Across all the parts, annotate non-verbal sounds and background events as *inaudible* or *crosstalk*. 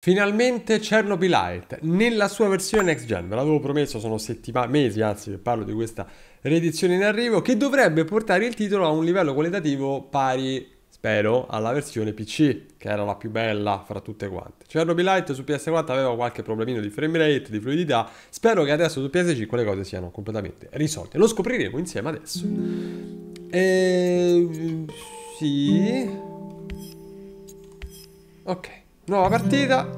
Finalmente Chernobylite nella sua versione next gen, ve l'avevo promesso, sono settimane, mesi anzi che parlo di questa riedizione in arrivo che dovrebbe portare il titolo a un livello qualitativo pari, spero, alla versione PC, che era la più bella fra tutte quante. Chernobylite su PS4 aveva qualche problemino di frame rate, di fluidità, spero che adesso su PS5 le cose siano completamente risolte. Lo scopriremo insieme adesso. E... Sì. Ok. Nuova partita.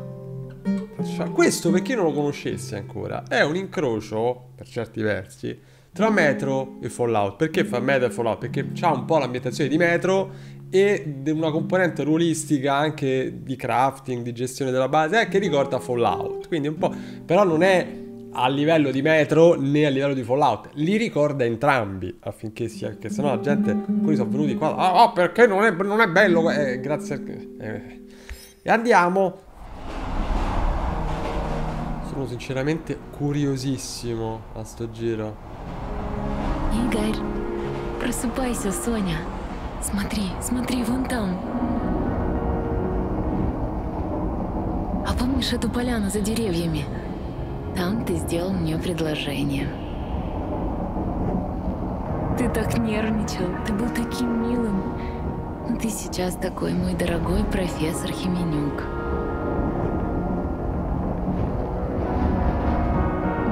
Questo, per chi non lo conoscesse ancora, è un incrocio, per certi versi, tra Metro e Fallout. Perché fa Metro e Fallout? Perché ha un po' l'ambientazione di Metro e una componente ruolistica anche di crafting, di gestione della base, eh, che ricorda Fallout. Quindi un po'... Però non è a livello di Metro né a livello di Fallout. Li ricorda entrambi affinché sia... Che sennò la gente... Alcuni sono venuti qua... Ah, oh, perché non è, non è bello... Eh, grazie. Eh, e andiamo. Sono sinceramente curiosissimo a sto giro. Игорь, просыпайся, Соня. Смотри, смотри, вон там. А помнишь эту поляну за деревьями? Там ты сделал мне предложение. Ты так нервничал, ты был таким. Ты сейчас такой мой дорогой профессор Хименюк.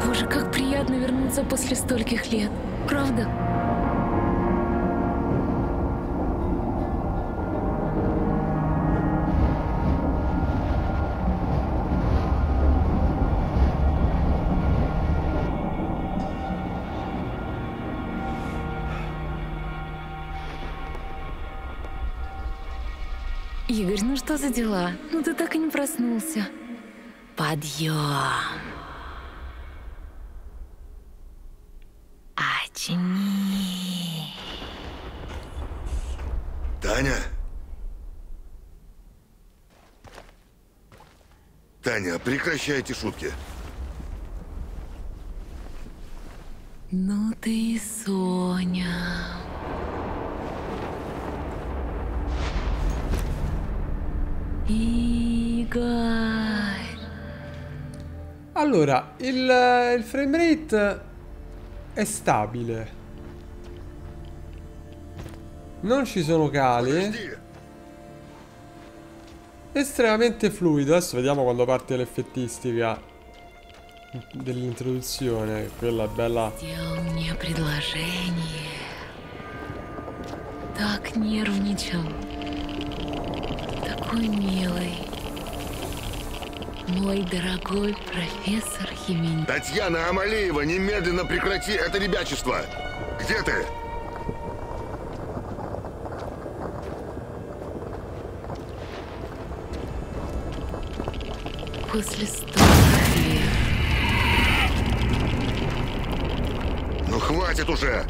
Боже, как приятно вернуться после стольких лет. Правда? За дела? Ну ты так и не проснулся. Подъем. Очни. Таня? Таня, прекращайте шутки. Ну ты и Соня. Allora, il, il frame rate è stabile. Non ci sono cali. Подожди. Estremamente fluido. Adesso vediamo quando parte l'effettistica dell'introduzione. Quella è bella. Сделал мне предложение. Так нервничал. Такой милый. Мой дорогой профессор Химин. Татьяна Амалеева, немедленно прекрати это ребячество. Где ты? После стольких лет. Ну хватит уже!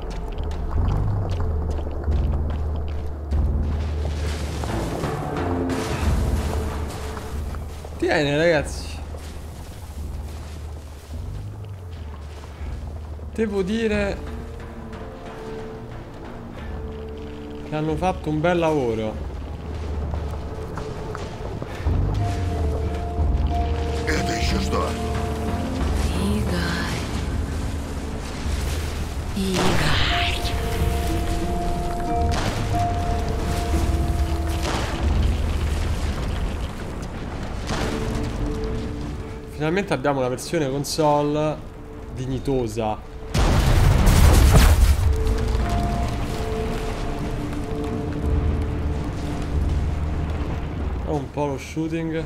Tieni ragazzi. Devo dire che hanno fatto un bel lavoro. Это еще что? Игорь. Игорь. Finalmente abbiamo una versione console dignitosa. Ho un po' lo shooting.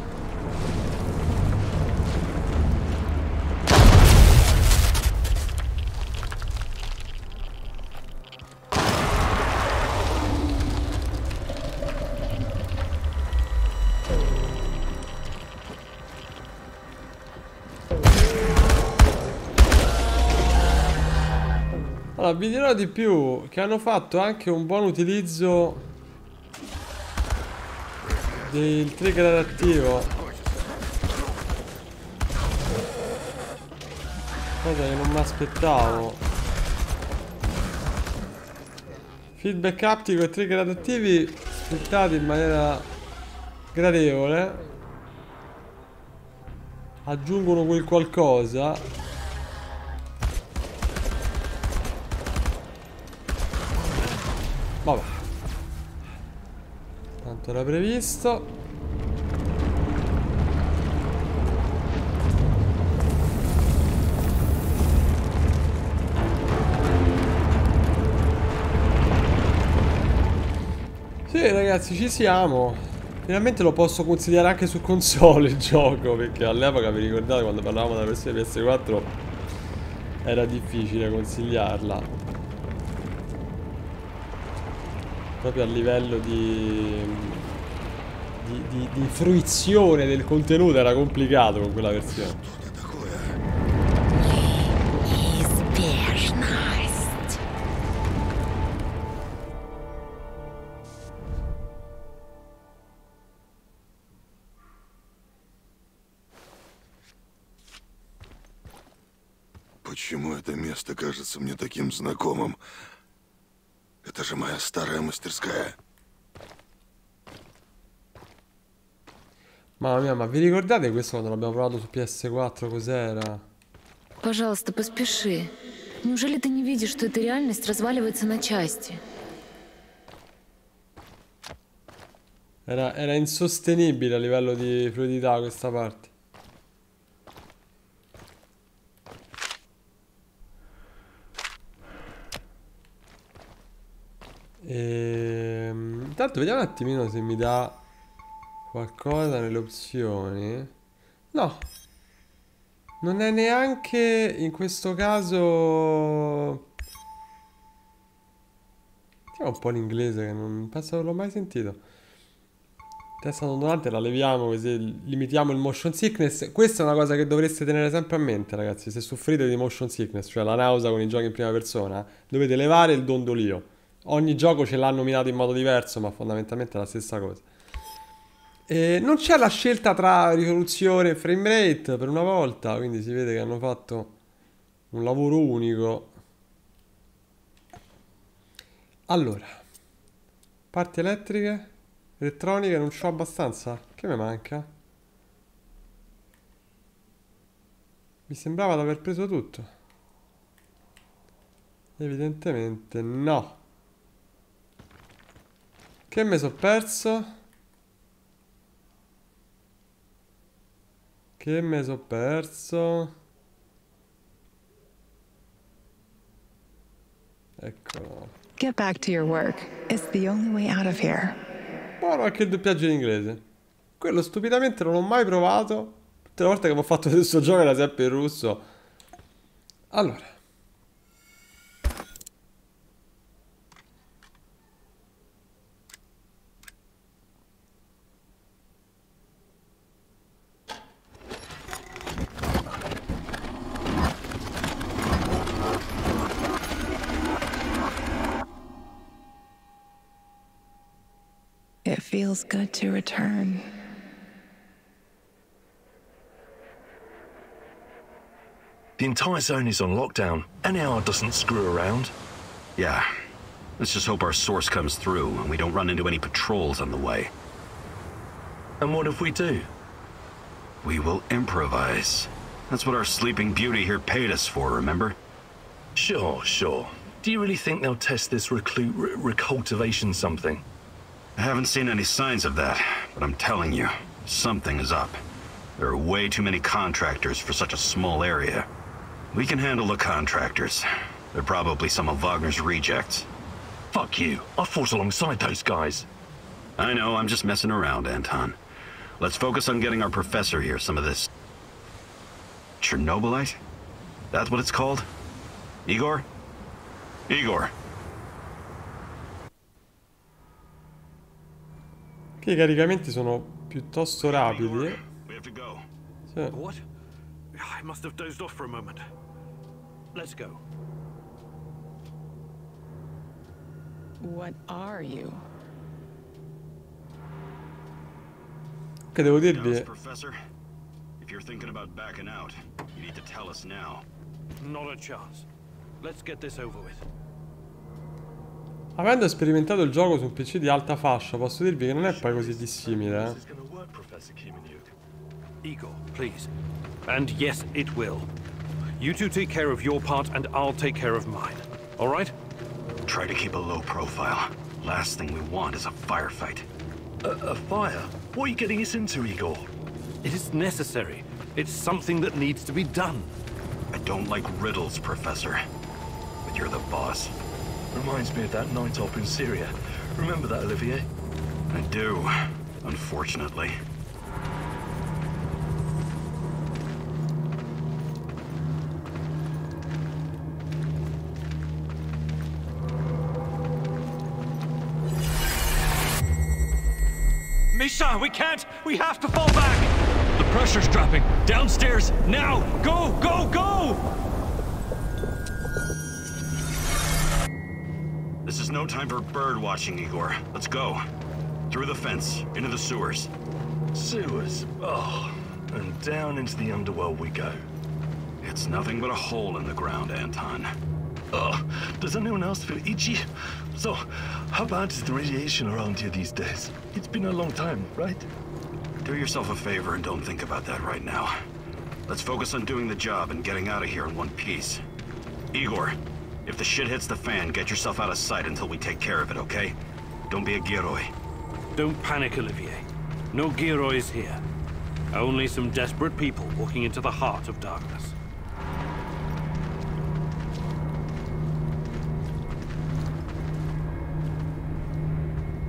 Vi dirò di più, che hanno fatto anche un buon utilizzo del trigger adattivo. Cosa che non mi aspettavo. Feedback aptico e trigger adattivi sfruttati in maniera gradevole. aggiungono quel qualcosa. Vabbè. Tanto era previsto. Sì ragazzi ci siamo Finalmente lo posso consigliare anche su console il *laughs* gioco Perché all'epoca vi ricordate quando parlavamo della versione PS4 Era difficile consigliarla Proprio a livello di di, di, di fruizione del contenuto era complicato con quella versione Неизбежность. Почему это место кажется мне таким знакомым? Это же моя старая мастерская. Mamma mia ma vi ricordate questo quando l'abbiamo provato su PS4 cos'era? Пожалуйста, поспеши. Неужели ты не видишь, что эта реальность разваливается на части? Era, era insostenibile a livello di fluidità questa parte. Ehm, intanto vediamo un attimino se mi dà qualcosa nelle opzioni. No. Non è neanche in questo caso... Vediamo un po' l'inglese che non penso non l'ho mai sentito. Testa ondulante la leviamo così limitiamo il motion sickness. Questa è una cosa che dovreste tenere sempre a mente, ragazzi. Se soffrite di motion sickness, cioè la nausea con i giochi in prima persona, dovete levare il dondolio. Ogni gioco ce l'ha nominato in modo diverso, ma fondamentalmente è la stessa cosa. E non c'è la scelta tra risoluzione e frame rate per una volta, quindi si vede che hanno fatto un lavoro unico. Allora, parti elettriche, elettroniche, non c'ho abbastanza. Che mi manca? Mi sembrava di aver preso tutto. Evidentemente no. Che mi sono perso? Che me sono perso? Ecco. Get back to your work. It's the only way out of here. Buono anche il doppiaggio in inglese. Quello stupidamente non l'ho mai provato. Tutte le volte che ho fatto questo gioco era sempre in russo. Allora. Feels good to return. The entire zone is on lockdown, and AR doesn't screw around. Yeah. Let's just hope our source comes through and we don't run into any patrols on the way. And what if we do? We will improvise. That's what our sleeping beauty here paid us for, remember? Sure, sure. Do you really think they'll test this reclute re- recultivation something? I haven't seen any signs of that, but I'm telling you, something is up. There are way too many contractors for such a small area. We can handle the contractors. They're probably some of Wagner's rejects. Fuck you. I fought alongside those guys. I know, I'm just messing around, Anton. Let's focus on getting our professor here some of this... Chernobylite? That's what it's called? Igor? Igor. Che i caricamenti sono piuttosto rapidi. Sì. Che devo dirvi? you're thinking about backing out, you need to tell us now. Not a chance. Let's get this over with. Avendo sperimentato il gioco su un PC di alta fascia, posso dirvi che non è poi così dissimile. Eh. is gonna work, Professor Kimenyuk. Igor, please. And yes, it will. You two take care of your part, and I'll take care of mine. All right? Try to keep a low profile. Last thing we want is a firefight. A, a fire? What are you getting us into, Igor? It is necessary. It's something that needs to be done. I don't like riddles, Professor. But you're the boss. Reminds me of that night op in Syria. Remember that, Olivier? I do, unfortunately. Misha, we can't! We have to fall back! The pressure's dropping. Downstairs, now! Go, go, go! No time for bird watching, Igor. Let's go. Through the fence, into the sewers. Sewers. Oh, and down into the underworld we go. It's nothing but a hole in the ground, Anton. Oh, does anyone else feel itchy? So, how bad is the radiation around here these days? It's been a long time, right? Do yourself a favor and don't think about that right now. Let's focus on doing the job and getting out of here in one piece. Igor, if the shit hits the fan, get yourself out of sight until we take care of it, okay? Don't be a Giroi. Don't panic, Olivier. No Giroids here. Only some desperate people walking into the heart of darkness.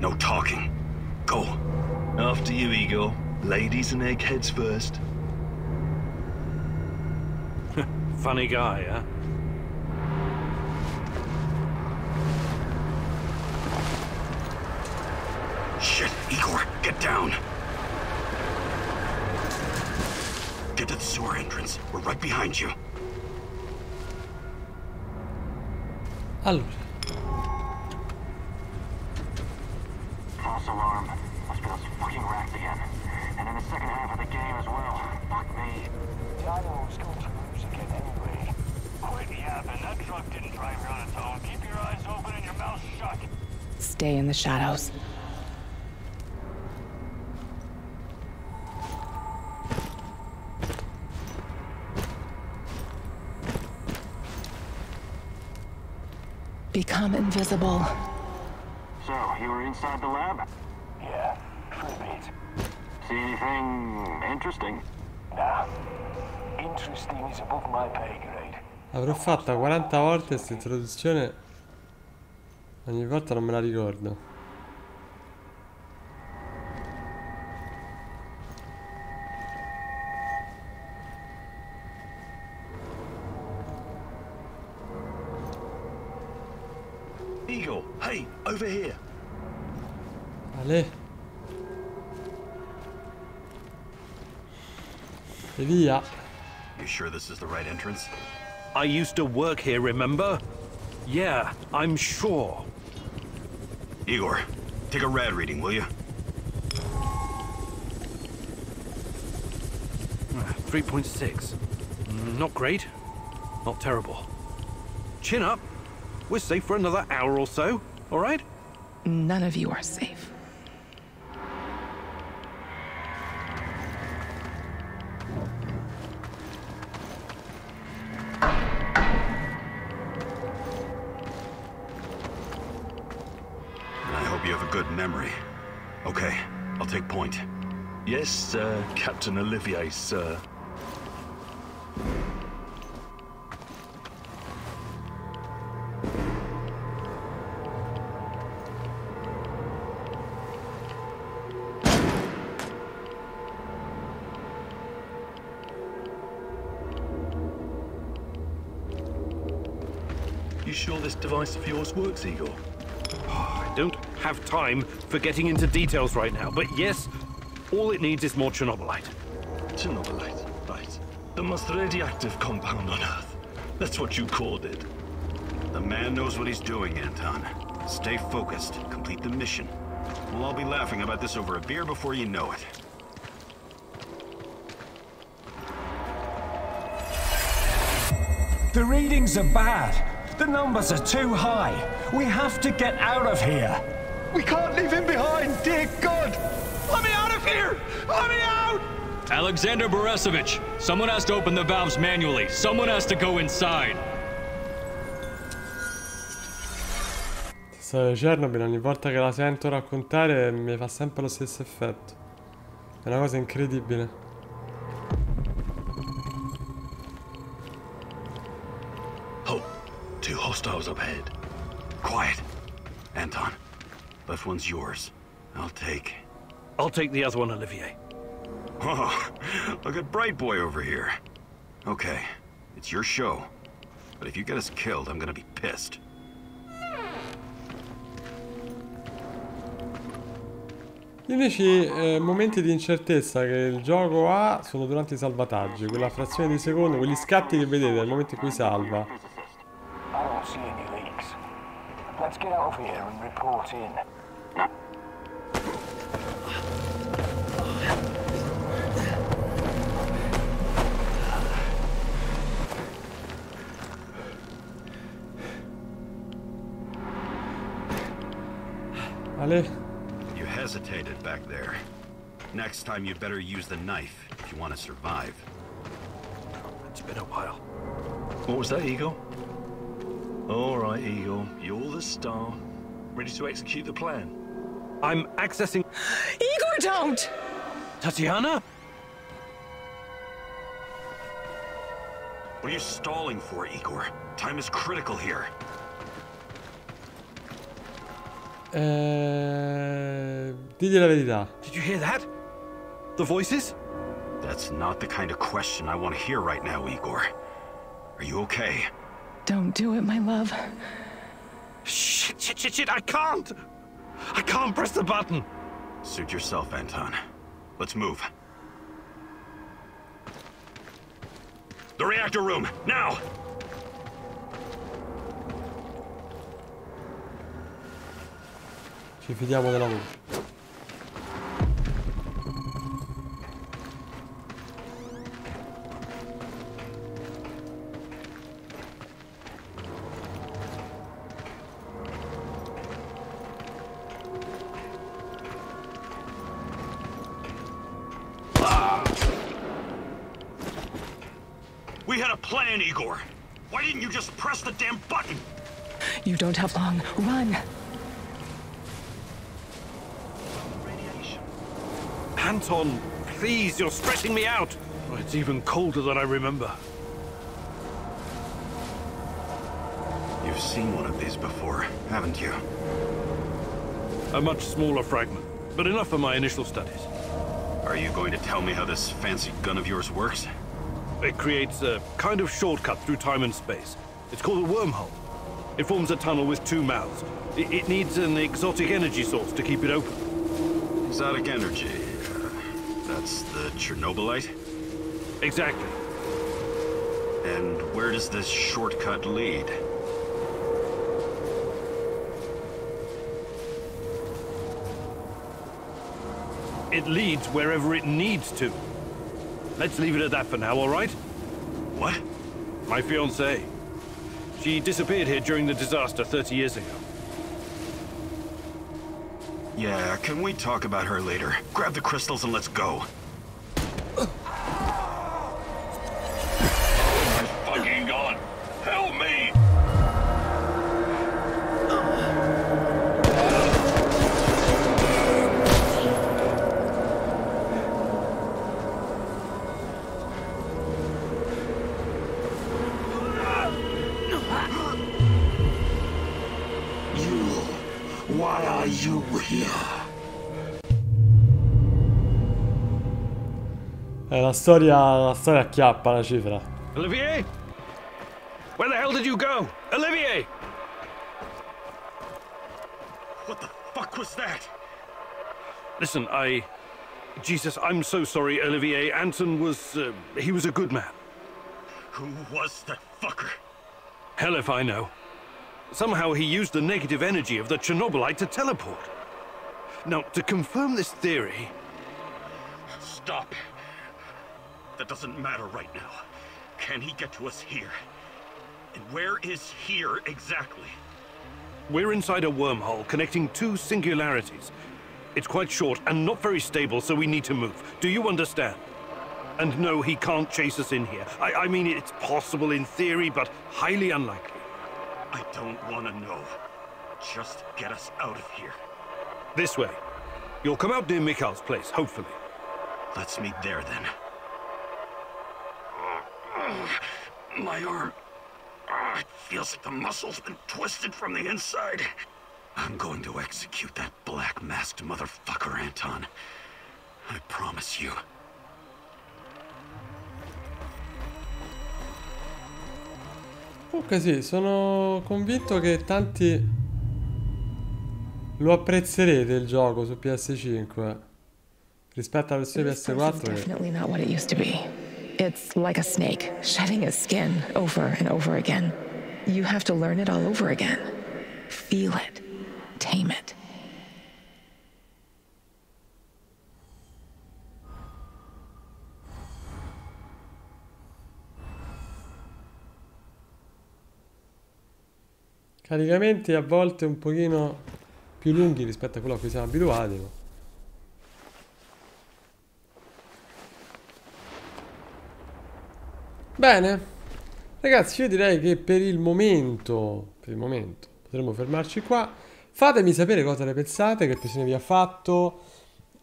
No talking. Go. After you, Igor. Ladies and eggheads first. *laughs* Funny guy, huh? Shit, Igor, get down. Get to the sewer entrance. We're right behind you. Allora, False alarm. Must be those fucking racks again. And in the second half of the game as well. Fuck me. I know who's going to lose again anyway. Quit yapping. That truck didn't drive you on its own. Keep your eyes open and your mouth shut. Stay in the shadows. Become invisible. So, you were inside the lab? Yeah, true beat. See anything interesting? Nah. Interesting is above my pay grade. l'avrò fatta 40 volte questa introduzione. Ogni volta non me la ricordo. This is the right entrance? I used to work here, remember? Yeah, I'm sure. Igor, take a rad reading, will you? Ah, 3.6. Mm, Not great. Not terrible. Chin up. We're safe for another hour or so, all right? None of you are safe. Captain Olivier, sir. You sure this device of yours works, Igor? Oh, I don't have time for getting into details right now, but yes, all it needs is more Chernobylite. Chernobylite, right. The most radioactive compound on Earth. That's what you called it. The man knows what he's doing, Anton. Stay focused. Complete the mission. We'll all be laughing about this over a beer before you know it. The readings are bad. The numbers are too high. We have to get out of here. We can't leave him behind, dear God! Here! Let me out! Alexander Borisovich, someone has to open the valves manually. Someone has to go inside. Storia Chernobyl, ogni volta che la sento raccontare mi fa sempre lo stesso effetto. È una cosa incredibile. Oh, two hostiles up ahead. Quiet. Anton, left one's yours. I'll take. I'll take the other one, Olivier. Oh, look at Bright Boy over here. Okay, it's your show. But if you get us killed, I'm gonna be pissed. Gli unici eh, momenti di incertezza che il gioco ha sono durante i salvataggi, quella frazione di secondo, quegli scatti che vedete nel momento in cui salva. I don't see any leaks. Let's get out of here and report in. Ale, You hesitated back there. Next time you better use the knife if you want to survive. It's been a while. What was that, Eagle? All right, Eagle. You're the star. Ready to execute the plan? I'm accessing. Igor, don't! Tatiana? What are you stalling for, Igor? Time is critical here. Eh, digli la verità. Did you hear that? The voices? That's not the kind of question I want to hear right now, Igor. Are you okay? Don't do it, my love. Shit, shit, shit, shit, I can't! I can't press the button! Suit yourself, Anton. Let's move. The reactor room, now! Ci fidiamo della voce. We had a plan, Igor. Why didn't you just press the damn button? You don't have long. Run! Anton, please, you're stressing me out! Oh, it's even colder than I remember. You've seen one of these before, haven't you? A much smaller fragment, but enough for my initial studies. Are you going to tell me how this fancy gun of yours works? It creates a kind of shortcut through time and space. It's called a wormhole. It forms a tunnel with two mouths. It, it needs an exotic energy source to keep it open. Exotic energy. That's the Chernobylite? Exactly. And where does this shortcut lead? It leads wherever it needs to. Let's leave it at that for now, all right? What? My fiancée. She disappeared here during the disaster 30 years ago. Yeah, can we talk about her later? Grab the crystals and let's go. You here? Eh, la storia, la storia acchiappa la cifra. Olivier? Where the hell did you go? Olivier! What the fuck was that? Listen, I... Jesus, I'm so sorry, Olivier. Anton was... Uh, he was a good man. Who was that fucker? Hell if I know. Somehow he used the negative energy of the Chernobylite to teleport. Now, to confirm this theory... Stop. That doesn't matter right now. Can he get to us here? And where is here exactly? We're inside a wormhole connecting two singularities. It's quite short and not very stable, so we need to move. Do you understand? And no, he can't chase us in here. I, I mean, it's possible in theory, but highly unlikely. I don't want to know. Just get us out of here. This way. You'll come out near Mikhail's place, hopefully. Let's meet there then. My arm. It feels like the muscle's been twisted from the inside. I'm going to execute that black masked motherfucker, Anton. I promise you. Comunque sì, sono convinto che tanti lo apprezzerete il gioco su PS5 rispetto alla versione This place is PS4 che... definitely not what it used to be. It's like a snake, shedding its skin over and over again. You have to learn it all over again. Feel it. Tame it. Caricamenti a volte un pochino più lunghi rispetto a quello a cui siamo abituati. ma- Bene, ragazzi, io direi che per il momento, per il momento, potremmo fermarci qua. Fatemi sapere cosa ne pensate, che impressione vi ha fatto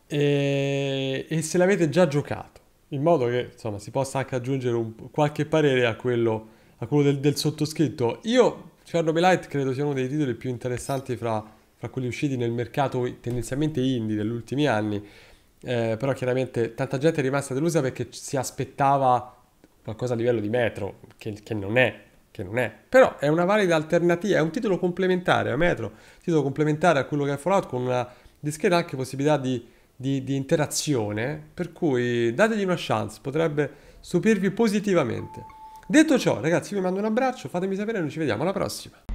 e, e se l'avete già giocato, in modo che insomma si possa anche aggiungere un- qualche parere a quello, a quello del, del sottoscritto. Io, Chernobylite, credo sia uno dei titoli più interessanti fra, fra quelli usciti nel mercato tendenzialmente indie degli ultimi anni. Eh, però chiaramente tanta gente è rimasta delusa perché si aspettava qualcosa a livello di metro, che, che non è, che non è. Però è una valida alternativa, è un titolo complementare a Metro, titolo complementare a quello che è Fallout con una discreta anche possibilità di, di- di interazione, per cui dategli una chance, potrebbe stupirvi positivamente. Detto ciò, ragazzi, vi mando un abbraccio, fatemi sapere noi ci vediamo alla prossima.